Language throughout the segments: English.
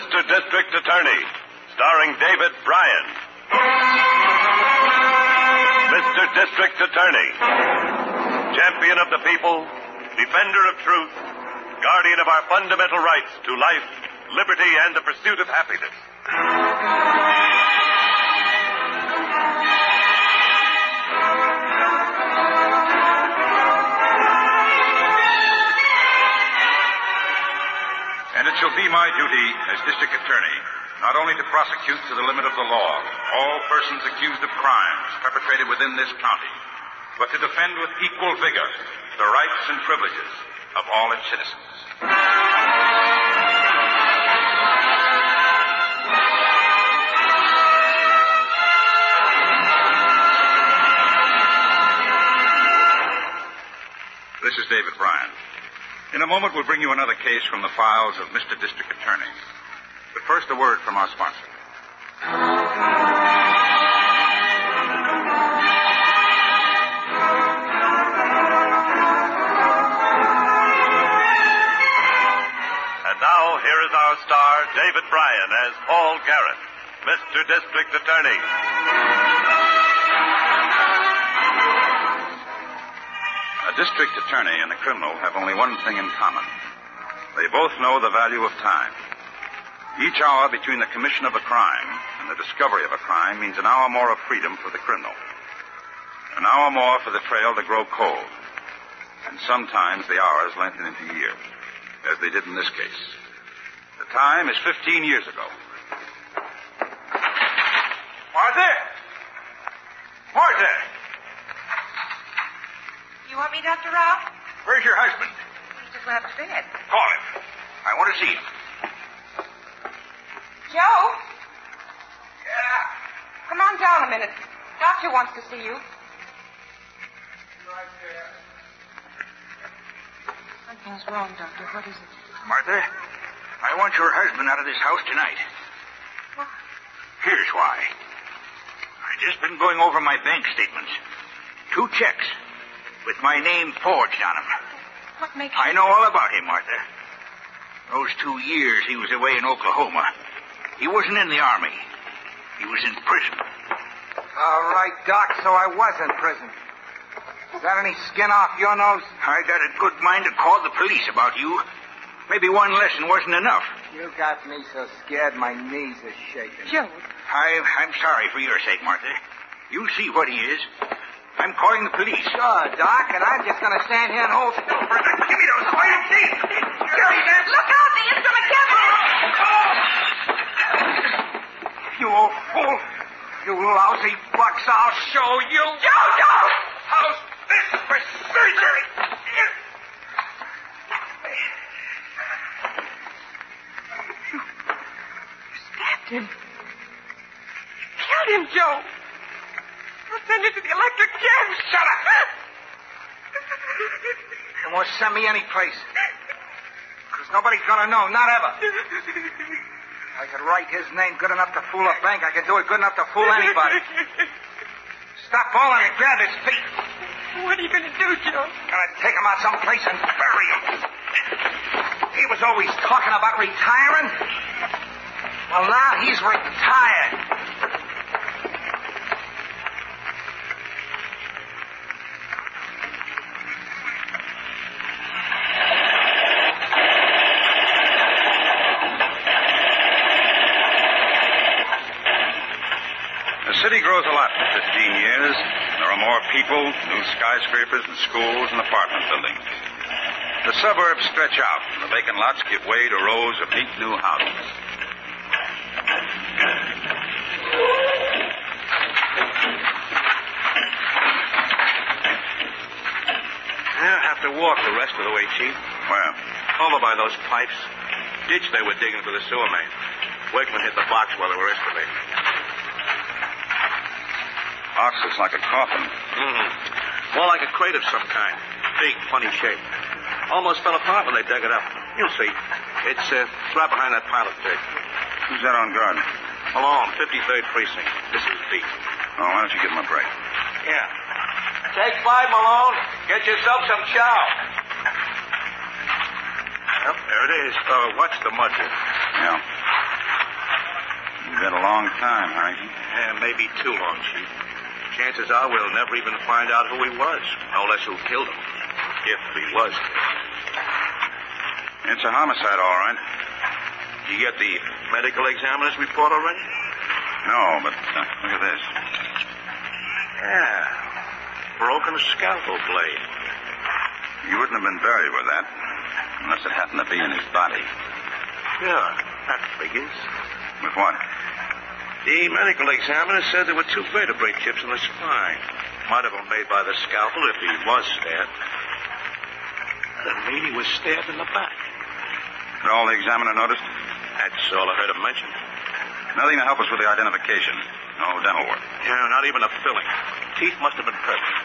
Mr. District Attorney, starring David Brian. Mr. District Attorney, champion of the people, defender of truth, guardian of our fundamental rights to life, liberty, and the pursuit of happiness. It shall be my duty as district attorney not only to prosecute to the limit of the law all persons accused of crimes perpetrated within this county, but to defend with equal vigor the rights and privileges of all its citizens. This is David Brian. In a moment, we'll bring you another case from the files of Mr. District Attorney. But first, a word from our sponsor. And now, here is our star, David Brian, as Paul Garrett, Mr. District Attorney. A district attorney and a criminal have only one thing in common. They both know the value of time. Each hour between the commission of a crime and the discovery of a crime means an hour more of freedom for the criminal. An hour more for the trail to grow cold. And sometimes the hours lengthen into years, as they did in this case. The time is 15 years ago. Martha! Martha! You want me, Dr. Ralph? Where's your husband? He just went bed. Call him. I want to see him. Joe, Yeah. come on down a minute. Doctor wants to see you. Something's wrong, Doctor. What is it? Martha, I want your husband out of this house tonight. What? Here's why. I've just been going over my bank statements. Two checks with my name forged on him. What makes I know all about him, Martha. Those two years he was away in Oklahoma, he wasn't in the army. He was in prison. All right, Doc, so I was in prison. Is that any skin off your nose? I got a good mind to call the police about you. Maybe one lesson wasn't enough. You got me so scared my knees are shaking. Joe, I, I'm sorry for your sake, Martha. You see what he is. I'm calling the police. Sure, Doc, and I'm just going to stand here and hold still for a minute. Give me those iron teeth. Give me that. look out! The instrument cabinet! You old fool. You lousy bucks, I'll show you. Joe, Joe! How's this for surgery? You stabbed him. You Killed him, Joe. Send you to the electric chair. Shut up. You won't send me any place. Because nobody's going to know, not ever. I could write his name good enough to fool a bank. I could do it good enough to fool anybody. Stop falling and grab his feet. What are you going to do, Joe? Gonna take him out someplace and bury him. He was always talking about retiring. Well, now he's retired. The city grows a lot in 15 years. There are more people, new skyscrapers and schools and apartment buildings. The suburbs stretch out, and the vacant lots give way to rows of neat new houses. I'll have to walk the rest of the way, Chief. Where? Over by those pipes. Ditch they were digging for the sewer main. Wakeman hit the box while they were excavating. Box looks like a coffin. Mm-hmm. More like a crate of some kind. Big, funny shape. Almost fell apart when they dug it up. You'll see. It's uh, right behind that pile of dirt. Who's that on guard? Malone, 53rd Precinct. This is Beat. Oh, why don't you give him a break? Yeah. Take five, Malone. Get yourself some chow. Yep, there it is. Uh, watch the mud here. a long time, Harrington. Yeah, maybe too long, Chief. Chances are we'll never even find out who he was, no less who killed him. If he was. It's a homicide, all right. You get the medical examiner's report already? No, but uh, look at this. Yeah. Broken scalpel blade. You wouldn't have been buried with that unless it happened to be in his body. Yeah, that figures. With what? The medical examiner said there were two vertebrae chips in the spine. Might have been made by the scalpel if he was stabbed. That'd mean he was stabbed in the back. All the examiner noticed? That's all I heard him mention. Nothing to help us with the identification. No dental work. Yeah, not even a filling. Teeth must have been perfect.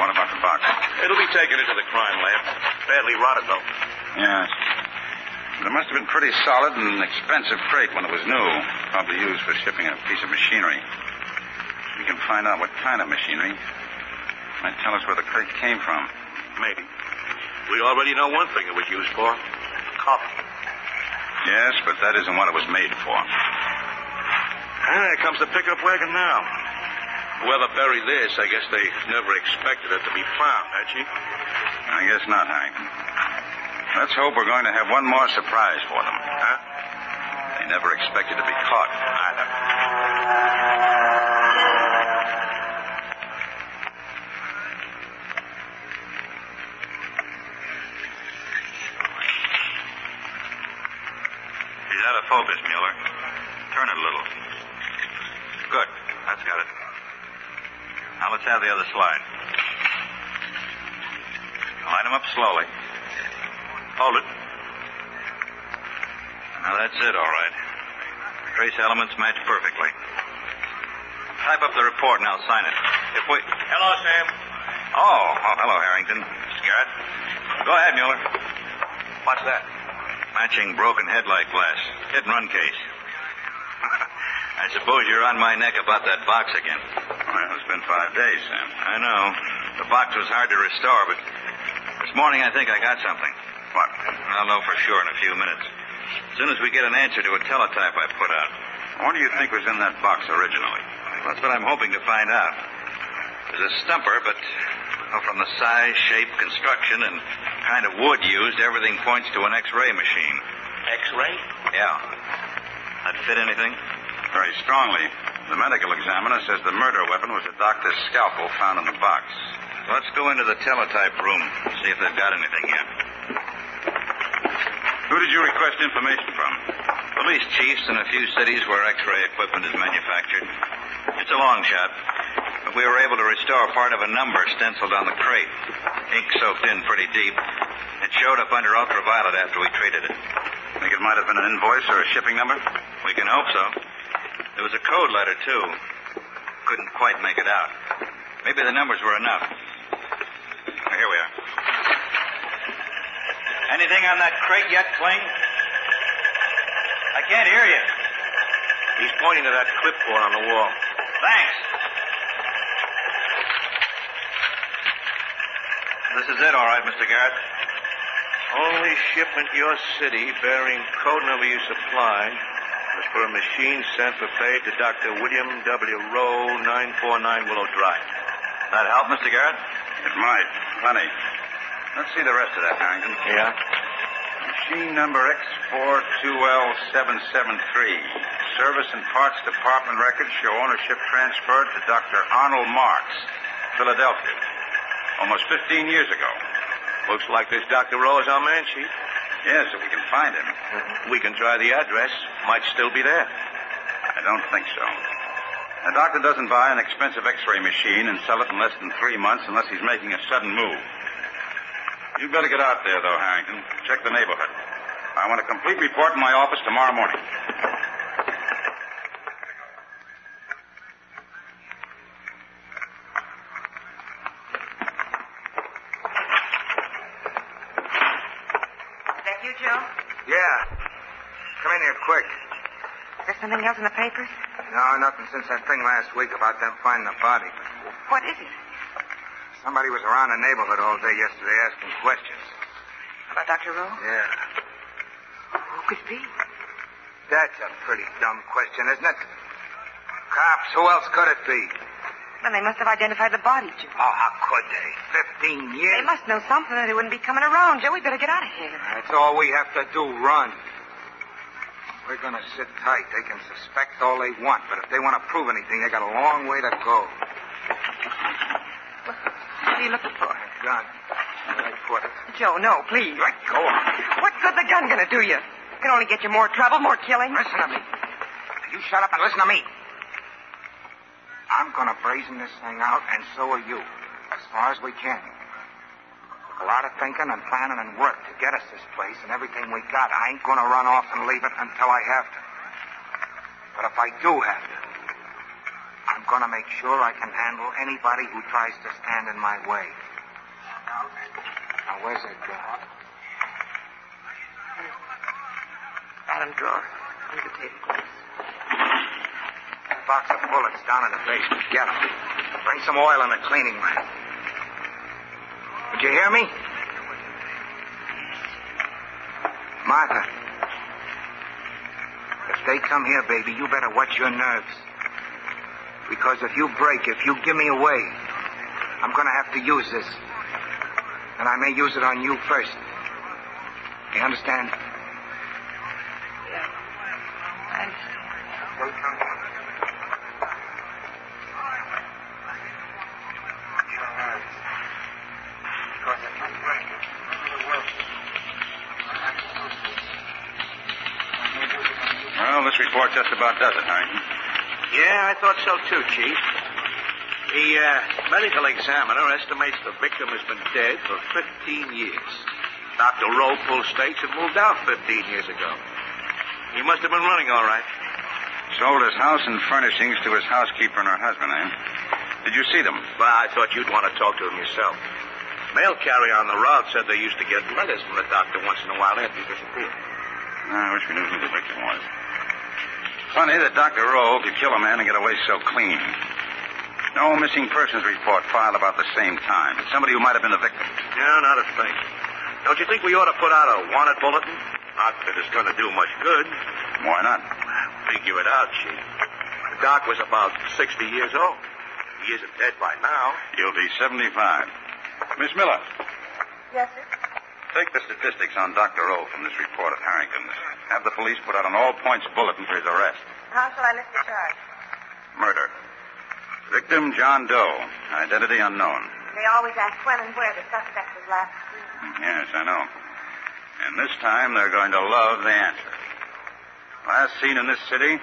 What about the box? It'll be taken into the crime lab. Badly rotted, though. Yes. But it must have been pretty solid and expensive crate when it was new. Probably used for shipping a piece of machinery. We can find out what kind of machinery. Might tell us where the crate came from. Maybe. We already know one thing it was used for. Coffee. Yes, but that isn't what it was made for. And there comes the pickup wagon now. Whoever buried this, I guess they never expected it to be found, had she? I guess not, Harrington. Let's hope we're going to have one more surprise for them. Huh? They never expected to be caught either. He's out of focus, Mueller. Turn it a little. Good. That's got it. Now let's have the other slide. Line them up slowly. Hold it. Now that's it, all right. Trace elements match perfectly. Type up the report and I'll sign it. If we. Hello, Sam. Oh, oh hello, Harrington. Scarrett. Go ahead, Mueller. What's that? Matching broken headlight glass. Hit and run case. I suppose you're on my neck about that box again. Well, it's been five days, Sam. I know. The box was hard to restore, but this morning I think I got something. What? I'll know for sure in a few minutes. As soon as we get an answer to a teletype I put out. What do you think was in that box originally? That's what I'm hoping to find out. There's a stumper, but well, from the size, shape, construction, and kind of wood used, everything points to an X-ray machine. X-ray? Yeah. That fit anything? Very strongly. The medical examiner says the murder weapon was a doctor's scalpel found in the box. Let's go into the teletype room, and see if they've got anything yet. Who did you request information from? Police chiefs in a few cities where X-ray equipment is manufactured. It's a long shot, but we were able to restore part of a number stenciled on the crate. Ink soaked in pretty deep. It showed up under ultraviolet after we treated it. Think it might have been an invoice or a shipping number? We can hope so. There was a code letter, too. Couldn't quite make it out. Maybe the numbers were enough. Here we are. Anything on that crate yet, Kling? I can't hear you. He's pointing to that clipboard on the wall. Thanks. This is it, all right, Mr. Garrett. Only shipment to your city bearing code number you supplied was for a machine sent for pay to Dr. William W. Rowe, 949 Willow Drive. That help, Mr. Garrett? It might. Plenty. Let's see the rest of that, Harrington. Yeah? Machine number X42L773. Service and Parts Department records show ownership transferred to Dr. Arnold Marks, Philadelphia. Almost 15 years ago. Looks like this Dr. Rowe is our man, Chief. Yes, if we can find him. We can try the address. Might still be there. I don't think so. A doctor doesn't buy an expensive x-ray machine and sell it in less than three months unless he's making a sudden move. You'd better get out there, though, Harrington. Check the neighborhood. I want a complete report in my office tomorrow morning. Is that you, Joe? Yeah. Come in here quick. Is there something else in the papers? No, nothing since that thing last week about them finding the body. What is it? Somebody was around the neighborhood all day yesterday asking questions. About Dr. Rowe? Yeah. Who could it be? That's a pretty dumb question, isn't it? Cops. Who else could it be? Then they must have identified the body, Joe. Oh, how could they? Fifteen years? They must know something or they wouldn't be coming around, Joe. We better get out of here. That's all we have to do. Run. We're gonna sit tight. They can suspect all they want, but if they want to prove anything, they got a long way to go. What are you looking for? That gun. Where I put it. Joe, no, please. Let go of. What good the gun gonna do you? It can only get you more trouble, more killing. Listen to me. You shut up and listen to me. I'm gonna brazen this thing out, and so are you. As far as we can. A lot of thinking and planning and work to get us this place and everything we got. I ain't gonna run off and leave it until I have to. But if I do have to, I'm gonna make sure I can handle anybody who tries to stand in my way. Now, where's that gun? Bottom drawer. Under the tablecloth. That box of bullets down in the basement. Get 'em. Bring some oil and a cleaning rag. Did you hear me? Martha. If they come here, baby, you better watch your nerves. Because if you break, if you give me away, I'm going to have to use this. And I may use it on you first. You understand? Understand. Well, this report just about does it, Harrington. Yeah, I thought so too, Chief. The uh, medical examiner estimates the victim has been dead for 15 years. Dr. Rowe stakes and moved out 15 years ago. He must have been running all right. Sold his house and furnishings to his housekeeper and her husband, eh? Did you see them? Well, I thought you'd want to talk to him yourself. Mail carrier on the route said they used to get letters from the doctor once in a while after he disappeared. I wish we knew who the victim was. Funny that Dr. Rowe could kill a man and get away so clean. No missing persons report filed about the same time. Somebody who might have been the victim. Yeah, not a thing. Don't you think we ought to put out a wanted bulletin? Not that it's going to do much good. Why not? Figure it out, Chief. The doc was about 60 years old. He isn't dead by now. He'll be 75. Miss Miller, Yes, sir. take the statistics on Dr. Rowe from this report at Harrington's. Have the police put out an all points bulletin for his arrest. How shall I list the charge? Murder. Victim John Doe. Identity unknown. They always ask when and where the suspect was last seen. Yes, I know. And this time they're going to love the answer. Last seen in this city,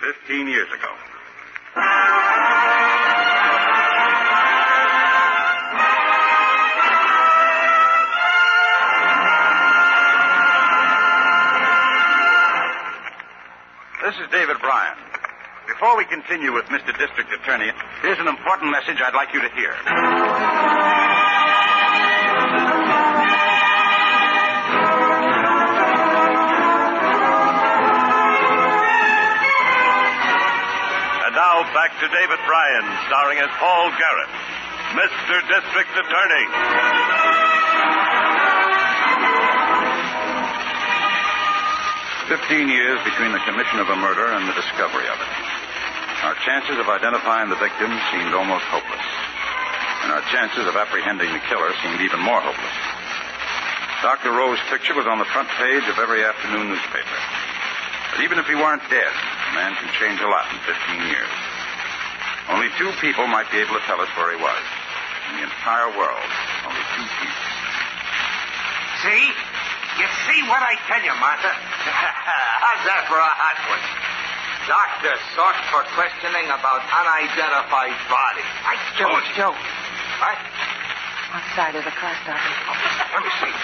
15 years ago. This is David Brian. Before we continue with Mr. District Attorney, here's an important message I'd like you to hear. And now back to David Brian, starring as Paul Garrett, Mr. District Attorney. Fifteen years between the commission of a murder and the discovery of it. Our chances of identifying the victim seemed almost hopeless. And our chances of apprehending the killer seemed even more hopeless. Dr. Rowe's picture was on the front page of every afternoon newspaper. But even if he weren't dead, a man can change a lot in 15 years. Only two people might be able to tell us where he was. In the entire world, only two people. See? You see what I tell you, Martha? How's that for a hot one? Doctor sought for questioning about unidentified body. I Joe, told you. Joe. What? Outside of the car stopping. Let me see.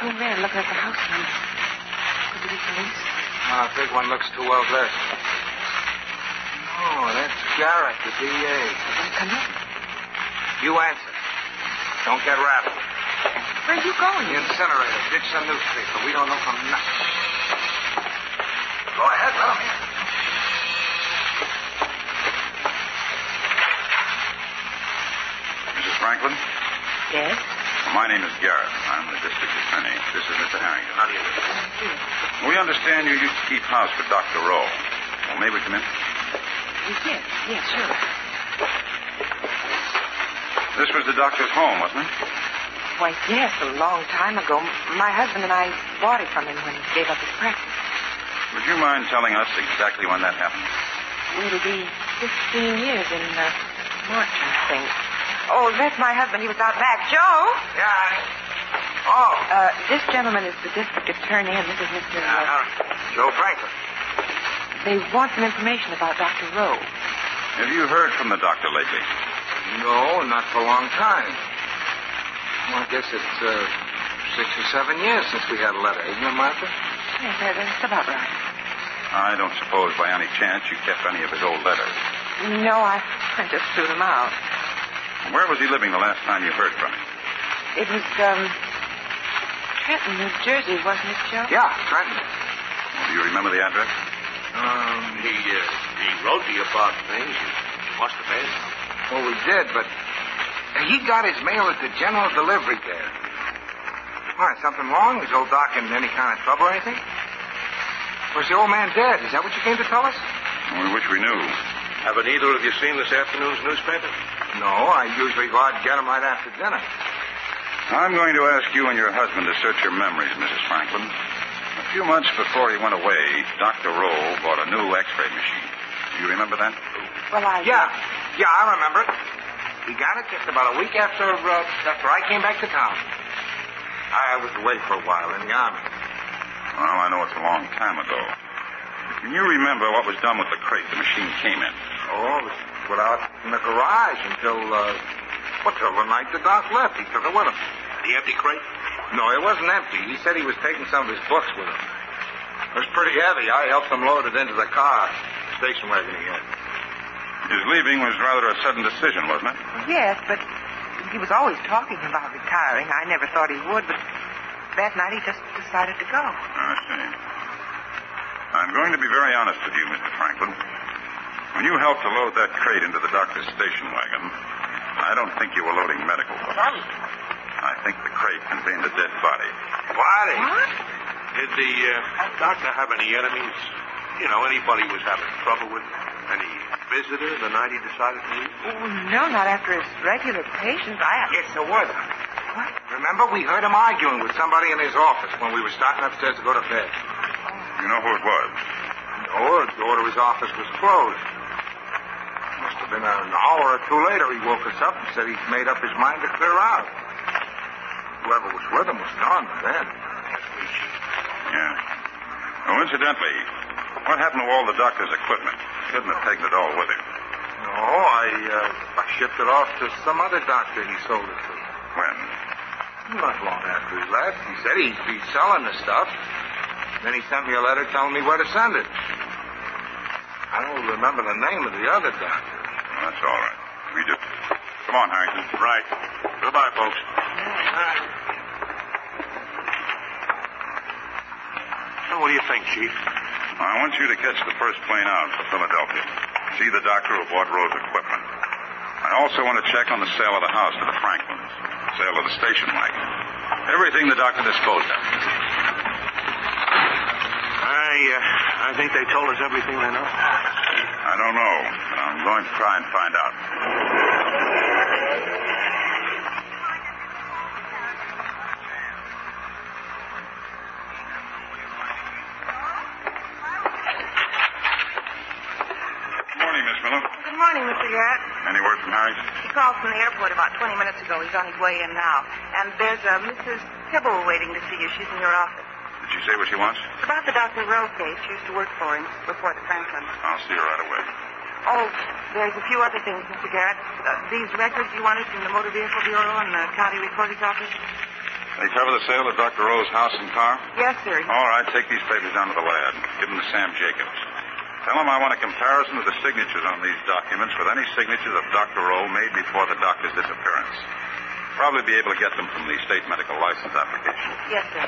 Two men looking at the house now. Could it be police? Oh, big one looks too well dressed. Oh, that's Garrett, the DA. Come in. You answer. Don't get rattled. Where are you going? The incinerator. Ditch some newspaper. We don't know from nothing. Go ahead, let him in. Mrs. Franklin? Yes. My name is Garrett. I'm the district attorney. This is Mr. Harrington. How do you do? We understand you used to keep house for Dr. Rowe. Well, may we come in? Yes, yes, sure. This was the doctor's home, wasn't it? Why, yes, a long time ago. My husband and I bought it from him when he gave up his practice. Would you mind telling us exactly when that happened? It'll be 15 years in uh, March, I think. Oh, that's my husband. He was out back. Joe! Yeah. Oh. Uh, this gentleman is the district attorney, and this is Mr. Uh, Uh, Joe Franklin. they want some information about Dr. Rowe. Have you heard from the doctor lately? No, not for a long time. Well, I guess it's uh, six or seven years since we had a letter, isn't it, Martha? Yes, that- that's about right. I don't suppose by any chance you kept any of his old letters. No, I, I just threw them out. Where was he living the last time you heard from him? It was, um, Trenton, New Jersey, wasn't it, Joe? Yeah, Trenton. Well, Do you remember the address? Um, He, uh, he wrote to you about things. You must have been. well, we did, but he got his mail at the general delivery there. Why, something wrong? Is old Doc in any kind of trouble or anything? Was the old man dead? Is that what you came to tell us? We wish we knew. Haven't either of you seen this afternoon's newspaper? No, I usually go out and get him right after dinner. I'm going to ask you and your husband to search your memories, Mrs. Franklin. A few months before he went away, Dr. Rowe bought a new x-ray machine. Do you remember that? Well, I... Yeah, yeah, I remember it. He got it just about a week after uh, after I came back to town. I was away for a while in the army. Well, I know it's a long time ago. Can you remember what was done with the crate the machine came in? Oh, it was put out in the garage until, uh, well, till the night the doc left. He took it with him. The empty crate? No, it wasn't empty. He said he was taking some of his books with him. It was pretty heavy. I helped him load it into the car, station wagon had. His leaving was rather a sudden decision, wasn't it? Yes, but he was always talking about retiring. I never thought he would, but that night he just decided to go. I see. I'm going to be very honest with you, Mr. Franklin. When you helped to load that crate into the doctor's station wagon, I don't think you were loading medical supplies. I think the crate contained a dead body. Body? What? Did the uh, doctor have any enemies? You know, anybody was having trouble with? Any visitor the night he decided to leave? Oh, no, not after his regular patients. I... Yes, there were. What? Remember, we heard him arguing with somebody in his office when we were starting upstairs to go to bed. You know who it was? No, the door to his office was closed. Must have been an hour or two later he woke us up and said he'd made up his mind to clear out. Whoever was with him was gone by then. Yeah. Oh, incidentally, what happened to all the doctor's equipment? Couldn't have taken it all with him. No, I, uh, I shipped it off to some other doctor he sold it to. When? Not long after he left. He said he'd be selling the stuff. Then he sent me a letter telling me where to send it. I don't remember the name of the other doctor. Well, that's all right. We do. Come on, Harrington. Right. Goodbye, folks. Now, what do you think, Chief? I want you to catch the first plane out for Philadelphia. See the doctor who bought Rowe's equipment. I also want to check on the sale of the house to the Franklins, sale of the station wagon. Everything the doctor disposed of. I, uh, I think they told us everything they know. I don't know, but I'm going to try and find out. Called from the airport about 20 minutes ago. He's on his way in now. And there's a Mrs. Tibble waiting to see you. She's in your office. Did she say what she wants? It's about the Dr. Rowe case. She used to work for him before the Franklin. I'll see her right away. Oh, there's a few other things, Mr. Garrett. Uh, these records you wanted from the Motor Vehicle Bureau and the County Recorder's Office? They cover the sale of Dr. Rowe's house and car? Yes, sir. All right, take these papers down to the lab. Give them to Sam Jacobs. Tell him I want a comparison of the signatures on these documents with any signatures of Dr. Rowe made before the doctor's disappearance. Probably be able to get them from the state medical license application. Yes, sir.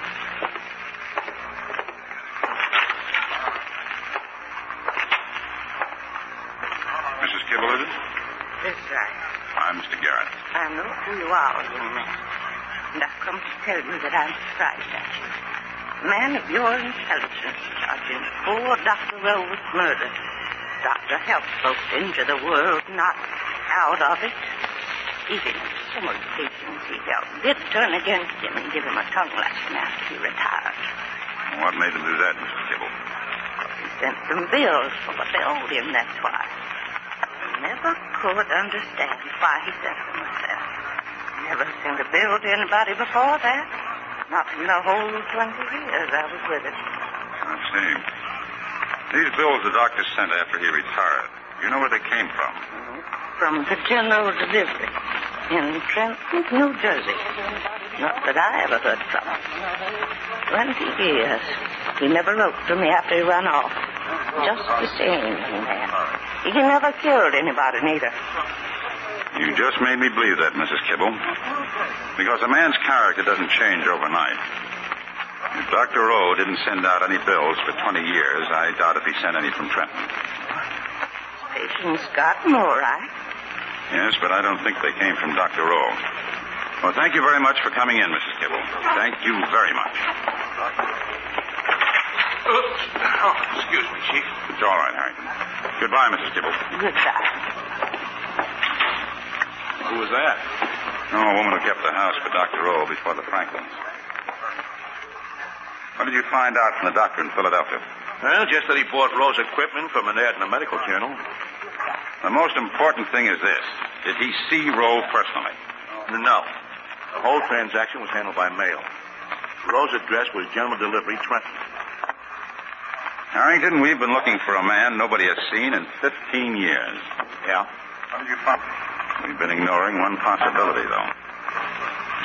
Mrs. Kibble, is it? That's right. I'm Mr. Garrett. I know who you are, young man. And I've come to tell you that I'm surprised at you. Man of your intelligence charging poor Dr. Rowe with murder. doctor helps folks into the world, not out of it. Even some of the patients he helped did turn against him and give him a tongue lashing after he retired. What made him do that, Mrs. Kibble? He sent some bills for what they owed him, that's why. I never could understand why he sent them myself. Never sent a bill to anybody before that. Not in the whole 20 years I was with him. I see. These bills the doctor sent after he retired, you know where they came from? From the general delivery in Trenton, New Jersey. Not that I ever heard from him. Twenty years. He never wrote to me after he ran off. Just the same, man. He never killed anybody, neither. You just made me believe that, Mrs. Kibble. Because a man's character doesn't change overnight. If Dr. Rowe didn't send out any bills for 20 years, I doubt if he sent any from Trenton. Patients got him all right. Yes, but I don't think they came from Dr. Rowe. Well, thank you very much for coming in, Mrs. Kibble. Thank you very much. Oops. Oh, excuse me, Chief. It's all right, Harrington. Goodbye, Mrs. Kibble. Goodbye. Who was that? Oh, a woman who kept the house for Dr. Rowe before the Franklins. What did you find out from the doctor in Philadelphia? Well, just that he bought Rowe's equipment from an ad in a medical journal. The most important thing is this. Did he see Rowe personally? No. The whole transaction was handled by mail. Rose's address was General Delivery, Trenton. Harrington, we've been looking for a man nobody has seen in 15 years. Yeah? What did you find? We've been ignoring one possibility, though.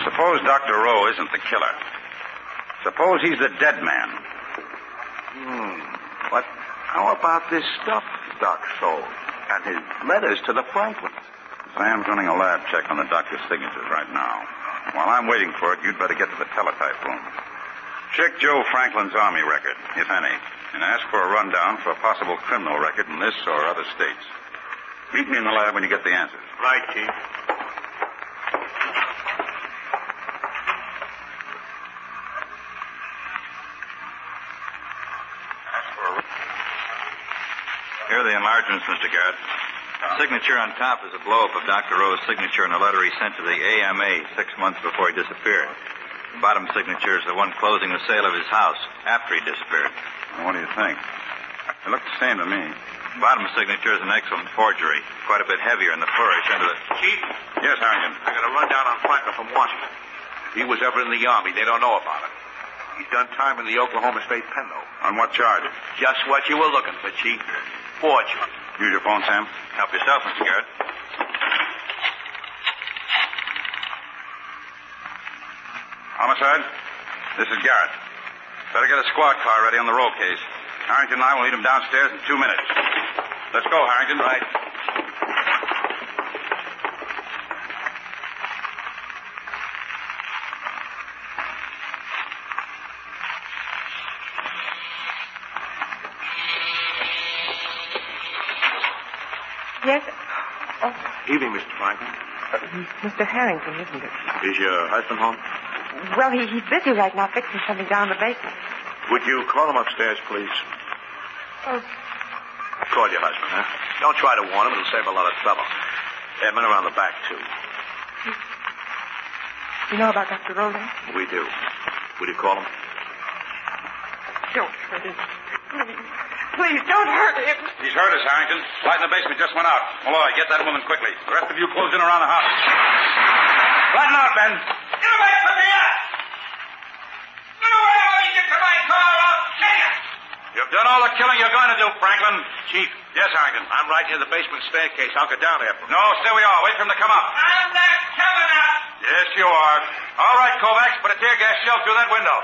Suppose Dr. Rowe isn't the killer. Suppose he's the dead man. Hmm. But how about this stuff Doc sold? And his letters to the Franklins? Sam's running a lab check on the doctor's signatures right now. While I'm waiting for it, you'd better get to the teletype room. Check Joe Franklin's Army record, if any, and ask for a rundown for a possible criminal record in this or other states. Meet me in the lab when you get the answers. Right, Chief. Here are the enlargements, Mr. Garrett. Signature on top is a blow-up of Dr. Rowe's signature in a letter he sent to the AMA six months before he disappeared. The bottom signature is the one closing the sale of his house after he disappeared. What do you think? It looked the same to me. Bottom signature is an excellent forgery, quite a bit heavier in the flourish under the... Chief, Yes, Harrington. I got a rundown on Franklin from Washington. He was ever in the Army, they don't know about it. He's done time in the Oklahoma State Pen, though. On what charge? Just what you were looking for, Chief. Forgery. Use your phone, Sam. Help yourself, Mr. Garrett. Homicide? This is Garrett. Better get a squad car ready on the Rowe case. Harrington and I will meet him downstairs in two minutes. Let's go, Harrington. Right. Yes? Oh, Evening, Mr. Franklin. Uh, Mr. Harrington, isn't it? Is your husband home? Well, he, he's busy right now fixing something down in the basement. Would you call him upstairs, please? Oh, Call your husband, huh? Don't try to warn him. It'll save a lot of trouble. There are men around the back, too. you know about Dr. Roland? We do. Would you call him? Don't hurt him. Please. Please, don't hurt him. He's hurt us, Harrington. Light in the basement just went out. Malloy, get that woman quickly. The rest of you close in around the house. Flatten out, Ben. Get away from me, ass! Get away or you get to my car, I'll kill you! You've done all the killing you're going to do, Franklin. Chief. Yes, Harrington. I'm right near the basement staircase. I'll get down there. No, stay where you are. Wait for him to come up. I'm not coming out! Yes, you are. All right, Kovacs, put a tear gas shell through that window.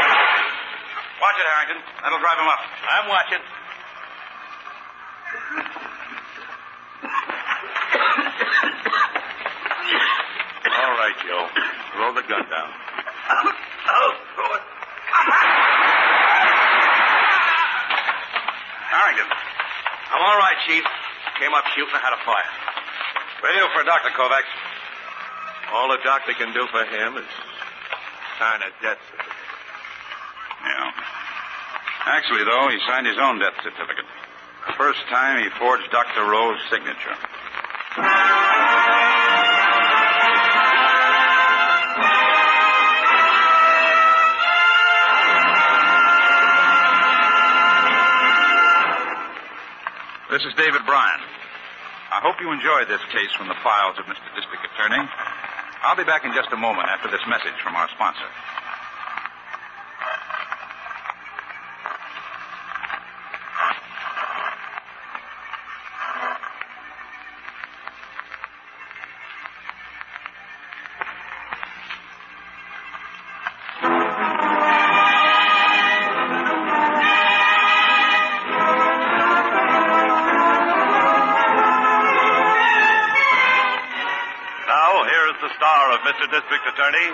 Watch it, Harrington. That'll drive him up. I'm watching. All right, Joe. Throw the gun down. Oh, good. Harrington. I'm all right, Chief. Came up shooting. I had a fire. Radio for Dr. Kovacs. All the doctor can do for him is sign a death certificate. Yeah. Actually, though, he signed his own death certificate. The first time he forged Dr. Rowe's signature. This is David Brian. I hope you enjoyed this case from the files of Mr. District Attorney. I'll be back in just a moment after this message from our sponsor. Mr. District Attorney,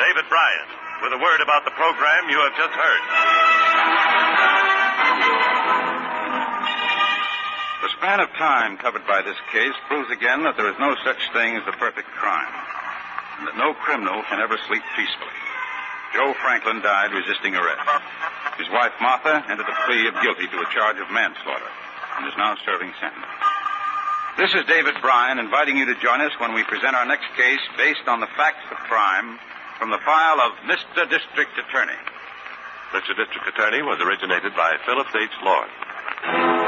David Brian, with a word about the program you have just heard. The span of time covered by this case proves again that there is no such thing as the perfect crime, and that no criminal can ever sleep peacefully. Joe Franklin died resisting arrest. His wife, Martha, entered a plea of guilty to a charge of manslaughter and is now serving sentence. This is David Brian inviting you to join us when we present our next case based on the facts of crime from the file of Mr. District Attorney. Mr. District Attorney was originated by Phillips H. Lord.